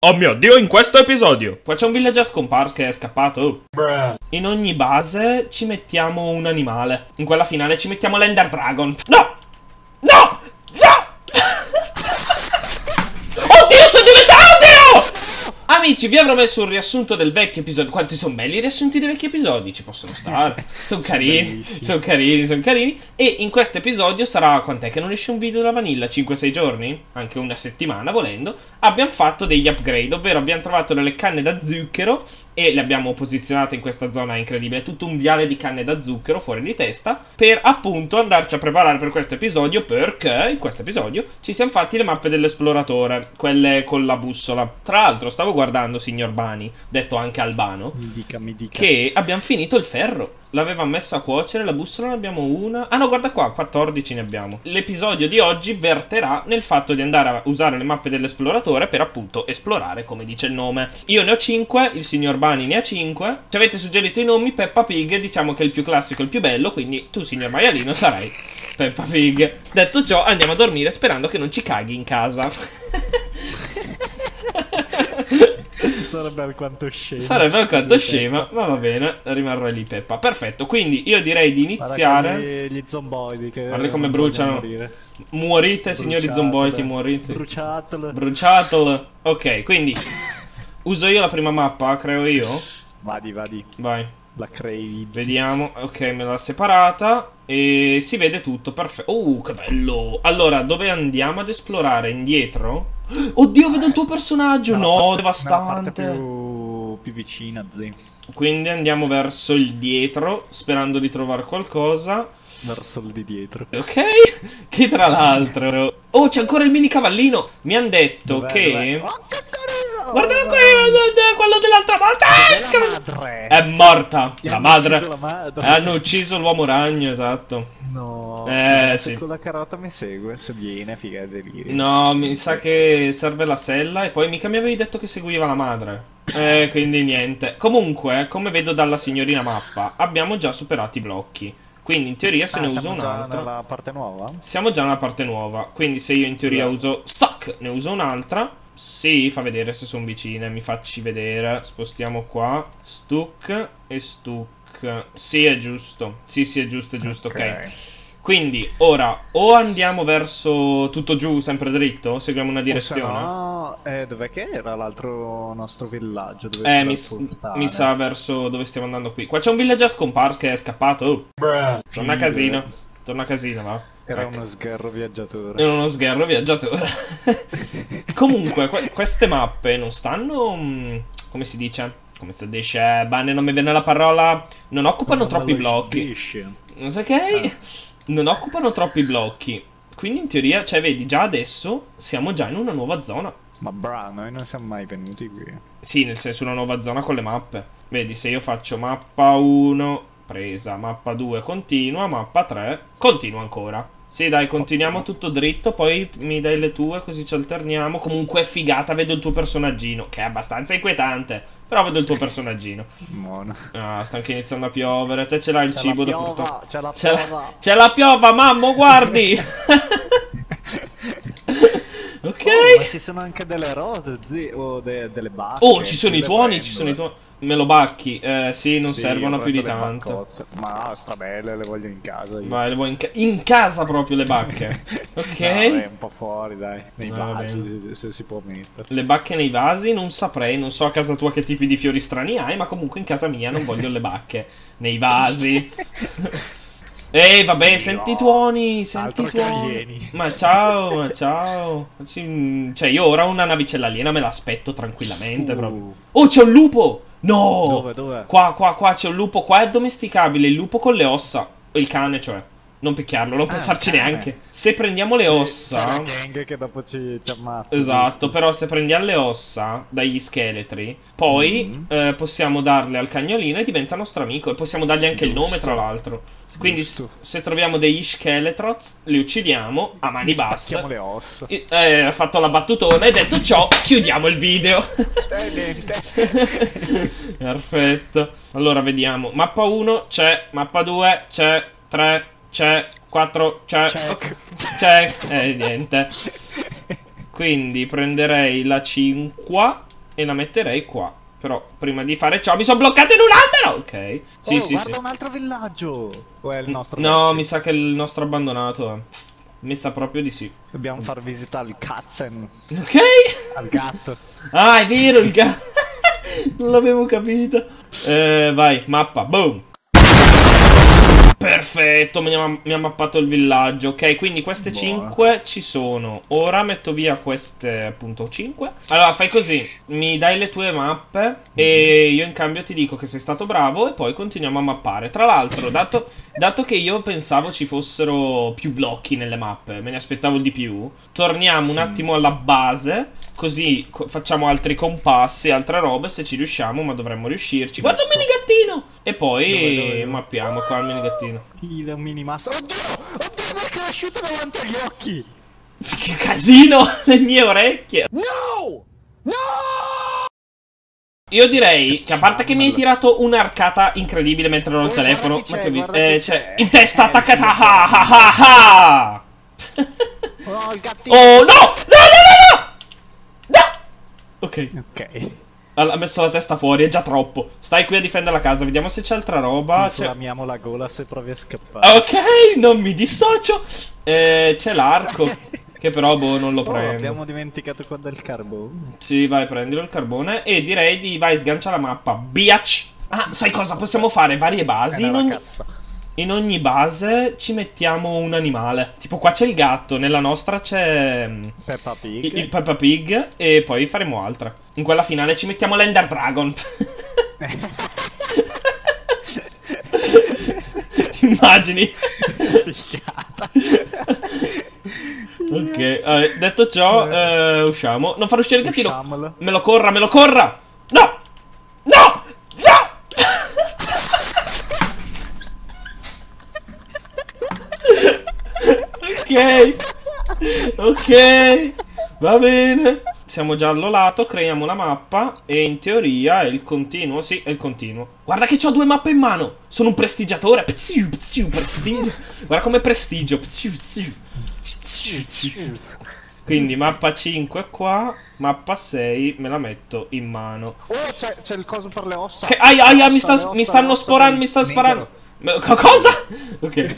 Oh mio dio, in questo episodio! Qua c'è un villager scomparso che è scappato. In ogni base ci mettiamo un animale. In quella finale ci mettiamo l'Ender Dragon. No! No! Oddio, sono diventato Dio! Amici, vi avrò messo un riassunto del vecchio episodio. Quanti sono belli i riassunti dei vecchi episodi? Ci possono stare. Sono carini, sono carini, sono carini. E in questo episodio sarà. Quant'è che non esce un video della Vanilla? 5-6 giorni? Anche una settimana, volendo. Abbiamo fatto degli upgrade, ovvero abbiamo trovato delle canne da zucchero e le abbiamo posizionate in questa zona incredibile. Tutto un viale di canne da zucchero fuori di testa. Per appunto andarci a preparare per questo episodio. Perché in questo episodio ci siamo fatti le mappe dell'esploratore. Quelle con la bussola. Tra l'altro, stavo guardando, signor Bani, detto anche Albano, Mi dica, mi dica. che abbiamo finito il ferro. L'aveva messo a cuocere, la bussola ne abbiamo una. Ah no, guarda qua, 14 ne abbiamo. L'episodio di oggi verterà nel fatto di andare a usare le mappe dell'esploratore per appunto esplorare, come dice il nome. Io ne ho 5, il signor Bani ne ha 5. Ci avete suggerito i nomi, Peppa Pig, diciamo che è il più classico, il più bello, quindi tu, signor maialino, sarai Peppa Pig. Detto ciò, andiamo a dormire sperando che non ci caghi in casa. Sarebbe alquanto scemo. Sarebbe alquanto scema, ma va bene, rimarrà lì Peppa. Perfetto, quindi io direi di iniziare. Gli zomboidi che Guarda come bruciano. morire. Muorite, signori Bruciatele. zomboiti, muorite. Bruciatele. Bruciatele. Ok, quindi uso io la prima mappa, creo io. Vadi, vadi. Vai, La crei. vediamo. Ok, me l'ha separata e si vede tutto, perfetto. Uh, che bello. Allora, dove andiamo ad esplorare? Indietro? Oddio, vedo il tuo personaggio. No, parte- devastante. parte più, più vicina, zi. Quindi andiamo verso il dietro, sperando di trovare qualcosa. Verso il di dietro. Ok, che tra l'altro... Oh, c'è ancora il mini cavallino! Mi hanno detto Dov'è, che... dov'è? Oh! Guardalo qui, quello dell'altra volta! Eh, la che- madre? È morta! Gli La hanno madre... ucciso la madre. Hanno ucciso l'uomo ragno, esatto. No. Eh, se sì. Con la carota mi segue, se viene, figa delirio. No, mi sa che serve la sella e poi mica mi avevi detto che seguiva la madre. Eh, quindi niente. Comunque, come vedo dalla signorina mappa, abbiamo già superato i blocchi. Quindi in teoria se Ah, ne uso siamo un già altro. nella parte nuova? Siamo già nella parte nuova. Quindi se io in teoria Sì. uso stock, ne uso un'altra. Sì, fa vedere se sono vicine. Mi facci vedere. Spostiamo qua. Stuck e stuck. Sì, è giusto. Sì, sì, è giusto, è giusto. ok. Quindi ora o andiamo verso tutto giù, sempre dritto, seguiamo una direzione. No, eh, dov'è che era l'altro nostro villaggio? Dove Eh, mi, mi sa verso dove stiamo andando qui. Qua c'è un villager scomparso che è scappato. Oh, torna a casino. Torna a casino, va. Era Ecco. uno sgherro viaggiatore. È uno sgherro viaggiatore. Comunque, que- queste mappe non stanno. mm, come si dice? Come si dice? Bene, non mi viene la parola. Non occupano Non troppi blocchi. sbisci. Non so che. Non occupano troppi blocchi. Quindi in teoria, cioè, vedi, già adesso siamo già in una nuova zona. Ma bra, noi non siamo mai venuti qui. Sì, nel senso una nuova zona con le mappe. Vedi, se io faccio mappa 1, presa, mappa 2, continua, mappa 3, continua ancora. Sì, dai, continuiamo tutto dritto, poi mi dai le tue così ci alterniamo. Comunque è figata, vedo il tuo personaggino, che è abbastanza inquietante, però vedo il tuo personaggino. Buono. Ah, sta anche iniziando a piovere, te ce l'hai il C'è cibo la da piova, portare. c'è la C'è piova. la, c'è la piova, mammo, guardi! ok. Oh, ma ci sono anche delle rose, zi, o de- delle bacche. Oh, ci sono i tuoni, prendo. ci sono i tuoni. Me lo bacchi. Eh, sì, non Sì, servono più di tanto. baccozze. Ma strabelle, le voglio in casa. io. Vai, le vuoi in, ca- in casa proprio le bacche. Ok. No, è un po' fuori, dai. Nei Ah, va vasi, bene. se, se si può mettere. Le bacche nei vasi non saprei, non so a casa tua che tipi di fiori strani hai, ma comunque in casa mia non voglio le bacche nei vasi. Ehi, vabbè, Dio. senti i tuoni, senti i tuoni. Ma ciao, ma ciao. Ci- Cioè, io ora una navicella aliena me l'aspetto tranquillamente Uh. proprio. Oh, c'è un lupo! No! Dove, dove? Qua, qua, qua c'è un lupo. Qua è domesticabile. Il lupo con le ossa. Il cane, cioè. Non picchiarlo, non Ah, pensarci neanche. Se prendiamo le Sì, ossa. C'è la gang che dopo ci, ci ammazza. Esatto, giusto? però se prendiamo le ossa dagli scheletri, poi Mhm. eh, possiamo darle al cagnolino e diventa nostro amico. E possiamo dargli anche il nome, Giusto. tra l'altro. Quindi Giusto. se troviamo degli scheletrots, li uccidiamo a mani basse. Le ossa. Eh, ha fatto la battutona e detto ciò, chiudiamo il video. Perfetto. Allora vediamo. Mappa 1 c'è, mappa 2 c'è, 3 c'è, 4 c'è. C'è. Eh, niente. Quindi prenderei la 5 e la metterei qua. Però prima di fare ciò mi sono bloccato in un albero! Ok. Sì, oh, sì, guarda sì. un altro villaggio! O è il nostro? No, vecchio? mi sa che è il nostro abbandonato. eh. Mi sa proprio di sì. Dobbiamo far visita al Katzen, Ok? al gatto. Ah, è vero, il gatto. non l'avevo capito. Eh, vai, mappa, boom. Perfetto, mi ha, mi ha mappato il villaggio. Ok, quindi queste Buono. 5 ci sono. Ora metto via queste appunto 5. Allora, fai così: mi dai le tue mappe e io in cambio ti dico che sei stato bravo e poi continuiamo a mappare. Tra l'altro, dato, dato che io pensavo ci fossero più blocchi nelle mappe, me ne aspettavo di più, torniamo un attimo alla base. Così co- facciamo altri compassi, altre robe se ci riusciamo, ma dovremmo riuscirci. Guarda un minigattino! E poi Dove, dove, mappiamo qua il minigattino. Il un mini massa. Oddio! Oddio, mi è cresciuto davanti agli occhi! Che casino! Le mie orecchie! No! Io direi che a parte che mi hai tirato un'arcata incredibile mentre ero al telefono, ma che vi- eh, cioè, in testa Eh, attaccata. ah, ah, ah. Oh, il gattino! Oh no! No, no, no, no! No! Ok. Ok. Ha messo la testa fuori, è già troppo. Stai qui a difendere la casa, vediamo se c'è altra roba. Slamiamo la gola se provi a scappare. Ok, non mi dissocio. Eh, c'è l'arco. che però, boh, non lo Oh, prendo. abbiamo dimenticato qua del carbone. Sì, vai, prendilo il carbone. E direi di vai, sgancia la mappa. Biatch. Ah, sai cosa? Possiamo fare varie basi. È In ogni, cassa. In ogni base ci mettiamo un animale. Tipo, qua c'è il gatto, nella nostra c'è mm, Peppa Pig. il, il Peppa Pig. E poi faremo altre. In quella finale ci mettiamo l'Ender Dragon. Ti immagini? Ok, eh, detto ciò, eh, usciamo. Non far uscire il gattino. Me lo corra, me lo corra! No! No! No! ok. Ok. Va bene. Siamo già all'olato, creiamo una mappa e in teoria è il continuo, sì, è il continuo. Guarda che ho due mappe in mano. Sono un prestigiatore. Pziu, pziu, prestigio. Guarda come prestigio. Pziu, pziu. Pziu, pziu. Quindi mappa 5 qua, mappa 6 me la metto in mano. Oh, c'è, il coso per le ossa. Che aia aia mi, Ossa, sta- mi ossa, stanno ossa sporando, mi stanno sparando. Me- co- cosa? Ok.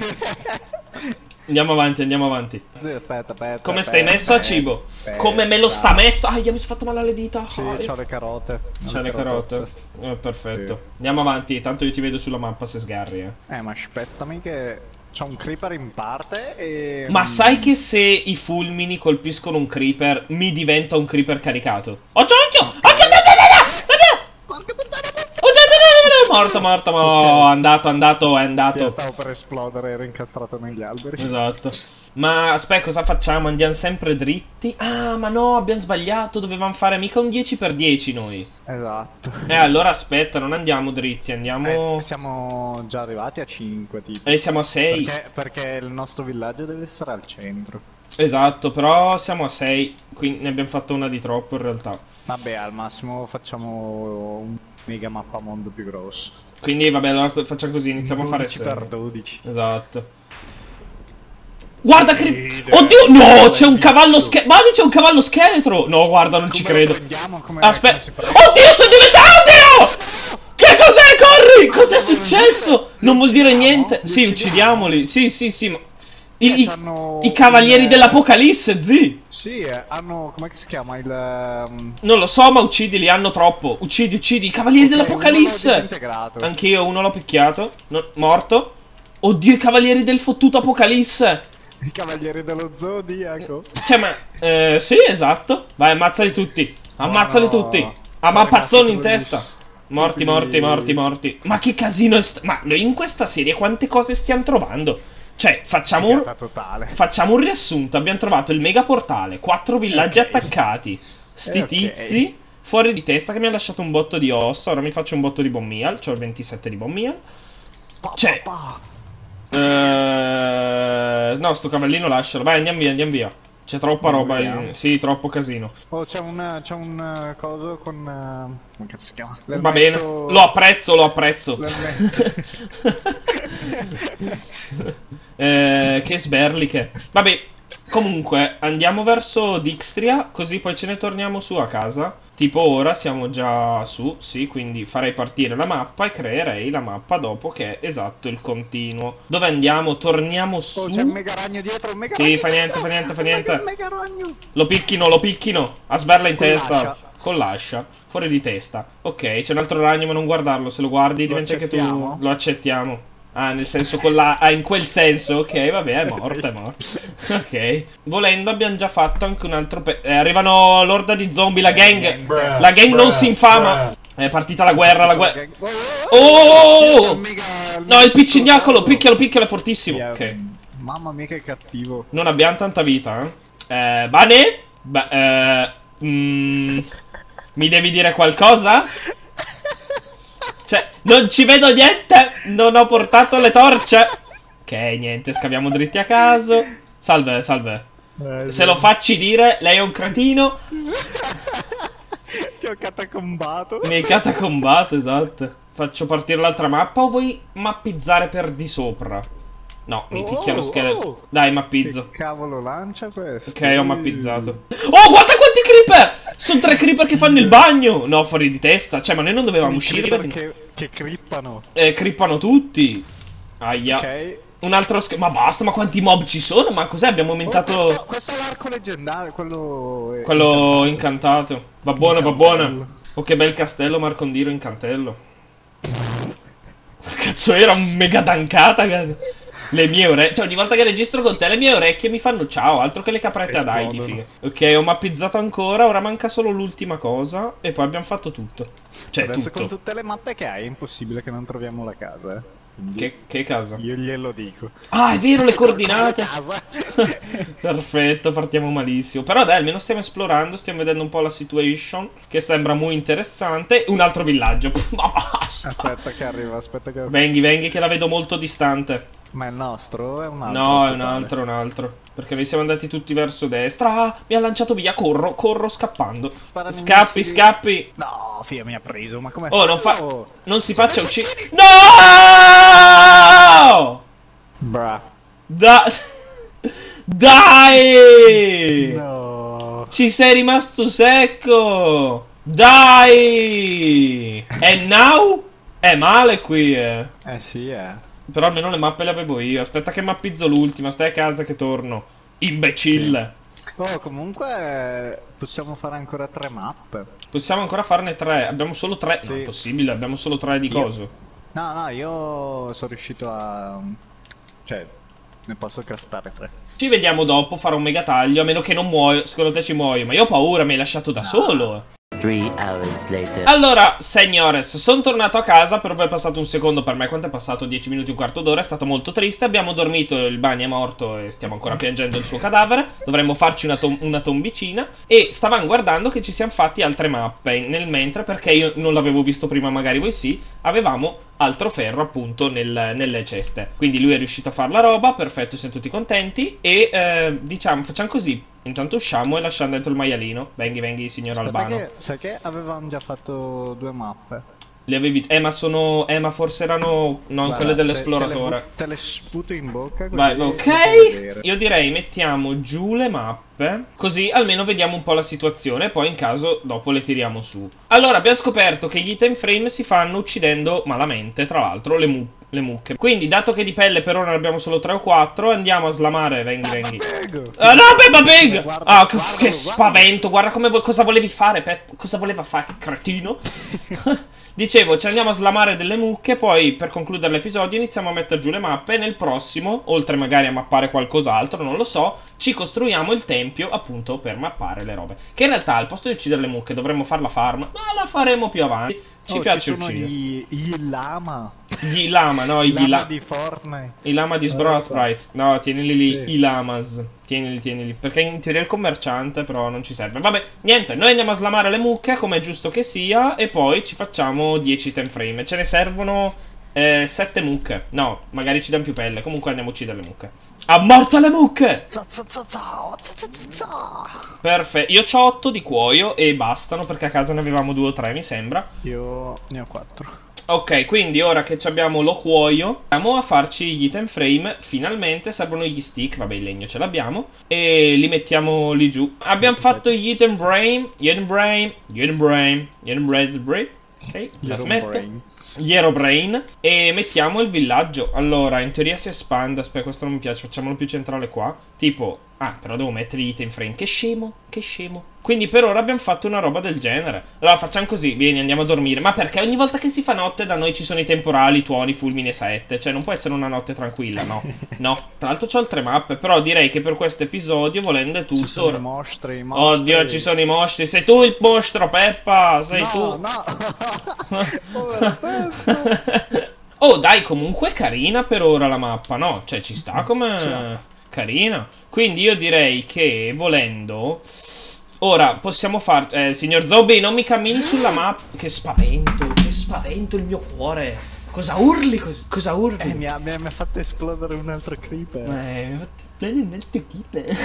Andiamo avanti, andiamo avanti. Sì, aspetta, aspetta. Come stai aspetta, messo a cibo? aspetta. Come me lo sta messo? Aia, mi sono fatto male alle dita. Sì, Aia. c'ho le carote. C'ha le carote. Eh, perfetto. Andiamo avanti, tanto io ti vedo sulla mappa se sgarri, eh. Eh, ma aspettami che c'ho un creeper in parte e... Ma sai che se i fulmini colpiscono un creeper, mi diventa un creeper caricato? Occhio, occhio! Occhio! da, da, da, da, da, da! Porca puttana, porca Oh, già, già, Morto, morto, mo- andato, andato, è Sì, andato. stavo per esplodere, ero incastrato negli alberi. Esatto. Ma aspetta, cosa facciamo? Andiamo sempre dritti? Ah, ma no, abbiamo sbagliato. Dovevamo fare mica un 10x10 noi. Esatto. Eh, allora aspetta, non andiamo dritti, andiamo. Eh, siamo già arrivati a 5, tipo. Eh, siamo a 6. Perché, perché il nostro villaggio deve essere al centro. Esatto, però siamo a 6. Quindi ne abbiamo fatto una di troppo in realtà. Vabbè, al massimo facciamo un mega mappa mondo più grosso. Quindi vabbè, allora facciamo così, iniziamo a fare 12 per sei. 12. Esatto. Guarda che. Oddio, no, c'è un cavallo scheletro. Ma lì c'è un cavallo scheletro. No, guarda, non ci credo. Aspetta. Oddio, sono diventato! Che cos'è? Corri! Cos'è successo? Non vuol dire niente. Sì, uccidiamo? uccidiamoli. Sì, sì, sì. ma- I, i- i cavalieri dell'Apocalisse, zi. Sì, eh, hanno... come si chiama? Il... ehm, Non lo so, ma uccidili, hanno troppo. Uccidi, uccidi. I cavalieri ok, uno l'ho dell'Apocalisse. Anch'io uno l'ho picchiato. No- morto. Oddio, i cavalieri del fottuto Apocalisse. I cavalieri dello zodiaco. Cioè, ma. Eh, sì, esatto. Vai, ammazzali tutti. Ammazzali No, tutti. Sono Ammapazzoni in rimasti testa. Morti, morti, morti, morti. Ma che casino è Ma noi in questa serie quante cose stiamo trovando? Cioè, facciamo un. Facciamo un riassunto. Abbiamo trovato il mega portale, quattro villaggi Ok. attaccati. Sti Eh, ok. tizi. Fuori di testa che mi hanno lasciato un botto di ossa. Ora mi faccio un botto di bommial. C'ho il 27 di bommial. Pa, Cioè- pa, Eh, no, sto cavallino lascialo. Vai, andiamo via, andiamo via. C'è troppa Andiamo roba. in- Sì, troppo casino. Oh, c'è un, c'è un eh, coso con... eh, come cazzo si chiama? Va bene. Lo apprezzo, lo apprezzo. Eh, che sberliche. Vabbè, comunque, andiamo verso Dixtria, così poi ce ne torniamo su a casa. Tipo ora siamo già su, sì, quindi farei partire la mappa e creerei la mappa dopo che è esatto il continuo. Dove andiamo? Torniamo su. Oh, c'è un mega ragno dietro, un mega Sì, fa niente, dietro, fa niente, fa un mega- niente. Un mega. Lo picchino, lo picchino. A sberla in Con testa. l'ascia. Con l'ascia. Fuori di testa. Ok, c'è un altro ragno, ma non guardarlo. Se lo guardi, Lo diventa che tu. accettiamo? Lo accettiamo. Ah, nel senso con la. Ah, in quel senso, ok, vabbè, è morto, Sì. è morto. Ok. Volendo, abbiamo già fatto anche un altro. pe- eh, arrivano l'orda di zombie, la gang. La gang non si infama. È partita la guerra, la guerra. Oh! Il mega- No, il piccignacolo, picchialo, picchialo, è fortissimo. Ok. Mamma mia che cattivo. Non abbiamo tanta vita, eh. Eh, Bane? Ba- eh, mm, mi devi dire qualcosa? Non ci vedo niente. Non ho portato le torce. Ok, niente, scaviamo dritti a caso. Salve, salve. Eh, Se lo facci dire, lei è un cretino. Ti ho catacombato. Mi hai catacombato, esatto. Faccio partire l'altra mappa o vuoi mappizzare per di sopra? No, mi picchia lo Oh, scheletro. oh. Dai, mappizzo. Che cavolo lancia questo? Ok, ho mappizzato. Oh, guarda quanti creeper! Sono tre creeper che fanno il bagno! No, fuori di testa. Cioè, ma noi non dovevamo uscire. creeper che, che crippano. Eh, crippano tutti. Aia. Ok. Un altro sch- Ma basta, ma quanti mob ci sono? Ma cos'è? Abbiamo Oh, aumentato questo, questo è l'arco leggendario, quello... quello incantato. Va buono, va buono. Oh, che bel castello Marcondiro incantello. Cazzo, era un mega tankata. cazzo. Le mie orecchie. Cioè, ogni volta che registro con te, le mie orecchie mi fanno ciao. Altro che le caprette ad Heidi, figa. Ok, ho mappizzato ancora. Ora manca solo l'ultima cosa. E poi abbiamo fatto tutto. Cioè, Adesso tutto. con tutte le mappe che hai è impossibile che non troviamo la casa, eh. Che, che casa? Io glielo dico. Ah, è vero, le coordinate. Perfetto, partiamo malissimo. Però dai, almeno stiamo esplorando, stiamo vedendo un po' la situation, che sembra molto interessante. Un altro villaggio. Ma basta. aspetta che arriva, aspetta che arriva. Venghi, venghi, che la vedo molto distante. Ma è il nostro? È un altro? No, è un altro, un altro. Perché noi siamo andati tutti verso destra. Ah, mi ha lanciato via. Corro, corro, scappando. Sparami Scappi, scappi. No, fia mi ha preso, ma come Oh, non fa. Non si faccia uccidere. No! Bra. Da... Dai! No. Ci sei rimasto secco! Dai! E now? È male qui, eh. Eh sì, eh. Però almeno le mappe le avevo io. Aspetta che mappizzo l'ultima. Stai a casa che torno. Imbecille. Oh, comunque possiamo fare ancora tre mappe. Possiamo ancora farne tre. Abbiamo solo tre. Sì. No, è possibile. Abbiamo solo tre di Io- coso. No, no, io sono riuscito a... Cioè, ne posso craftare tre. Ci vediamo dopo. Farò un mega taglio. A meno che non muoio. Secondo te ci muoio. Ma io ho paura. Mi hai lasciato da solo. Allora, signores, sono tornato a casa, però è passato un secondo per me. Quanto è passato? 10 minuti, un quarto d'ora. È stato molto triste. Abbiamo dormito, il bagno è morto e stiamo ancora piangendo il suo cadavere. Dovremmo farci una, tom- una tombicina. E stavamo guardando che ci siamo fatti altre mappe nel mentre, perché io non l'avevo visto prima, magari voi sì. Avevamo altro ferro appunto nel- nelle ceste. Quindi lui è riuscito a fare la roba, perfetto, siamo tutti contenti. E eh, diciamo, facciamo così. Intanto usciamo e lasciamo dentro il maialino. Venghi, venghi, signor Aspetta Albano. che, sai che avevamo già fatto due mappe. Le avevi. Eh, ma sono. Eh, ma forse erano. Non Guarda, quelle dell'esploratore. Te, te le sputo in bocca. Vai, ok. Io direi mettiamo giù le mappe. Così almeno vediamo un po' la situazione. E poi in caso dopo le tiriamo su. Allora, abbiamo scoperto che gli item frame si fanno uccidendo malamente. Tra l'altro, le, mu- le mucche. Quindi, dato che di pelle per ora ne abbiamo solo 3 o 4, andiamo a slamare. Venghi, venghi. Pig! Ah no, Peppa Pig! Guarda, Ah, che, guardalo, che guardalo. spavento! Guarda come cosa volevi fare, Pep. Cosa voleva fare, cretino? Dicevo, ci andiamo a slamare delle mucche, poi per concludere l'episodio iniziamo a mettere giù le mappe e nel prossimo, oltre magari a mappare qualcos'altro, non lo so, ci costruiamo il tempio appunto per mappare le robe. Che in realtà al posto di uccidere le mucche dovremmo fare la farm, ma la faremo più avanti. Ci Oh, piace ci sono uccidere. gli, gli lama. Gli lama, no, I gli lama lama. di Fortnite. I lama di Sbro Sprites. No, tienili lì, Sì. i lamas. Tienili, tienili. Perché in teoria è il commerciante, però non ci serve. Vabbè, niente, noi andiamo a slamare le mucche, come è giusto che sia, e poi ci facciamo 10 time frame. Ce ne servono 7 mucche. No, magari ci danno più pelle. Comunque andiamo a uccidere le mucche. A morte le mucche! Perfetto. Io ho 8 di cuoio e bastano, perché a casa ne avevamo 2 o 3, mi sembra. Io ne ho quattro. Ok, quindi ora che ci abbiamo lo cuoio, andiamo a farci gli item frame. Finalmente servono gli stick. Vabbè, il legno ce l'abbiamo. E li mettiamo lì giù. Abbiamo fatto gli item frame. Gli item frame. Gli item frame. Gli item raspberry. Ok, la smette. Brain. Gli Aerobrain. E mettiamo il villaggio. Allora, in teoria si espande. Aspetta, questo non mi piace. Facciamolo più centrale qua. Tipo. Ah, però devo mettere gli item frame. Che scemo. Che scemo. Quindi per ora abbiamo fatto una roba del genere. Allora facciamo così, vieni, andiamo a dormire. Ma perché ogni volta che si fa notte da noi ci sono i temporali, tuoni, fulmini e saette? Cioè non può essere una notte tranquilla, no? No. Tra l'altro c'ho altre mappe, però direi che per questo episodio, volendo è Ci tutto... sono ora- i mostri, i mostri. Oddio, ci sono i mostri. Sei tu il mostro, Peppa! Sei no, tu! No, Peppa. oh, dai, comunque è carina per ora la mappa, no? Cioè, ci sta come carina. Quindi io direi che, volendo... Ora, possiamo far... Eh, signor Zombie, non mi cammini sulla mappa. Che spavento, che spavento il mio cuore. Cosa urli? Cos- cosa urli? Eh, mi, ha, mi ha- mi ha fatto esplodere un altro creeper. Eh, mi ha fatto bene un altro keeper.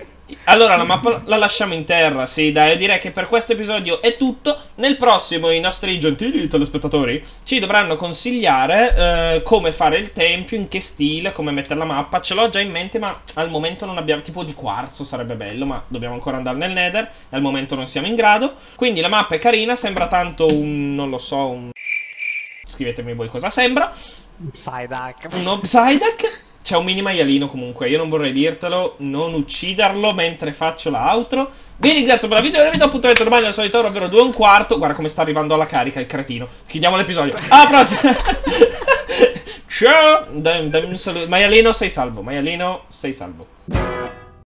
Allora, la mappa la lasciamo in terra, sì, dai, io direi che per questo episodio è tutto. Nel prossimo i nostri gentili telespettatori ci dovranno consigliare eh, come fare il tempio, in che stile, come mettere la mappa. Ce l'ho già in mente, ma al momento non abbiamo... Tipo di quarzo sarebbe bello, ma dobbiamo ancora andare nel nether e al momento non siamo in grado. Quindi la mappa è carina, sembra tanto un... non lo so, un... Scrivetemi voi cosa sembra. Psyduck. Uno Psyduck. C'è un mini maialino comunque, io non vorrei dirtelo, non ucciderlo mentre faccio la outro. Vi ringrazio per la visione, vi do appuntamento domani al solito ora, ovvero 2 e un quarto. Guarda come sta arrivando alla carica il cretino. Chiudiamo l'episodio. Alla prossima! Ciao! Dammi un saluto. Maialino sei salvo, maialino sei salvo.